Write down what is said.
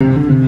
Mm-hmm.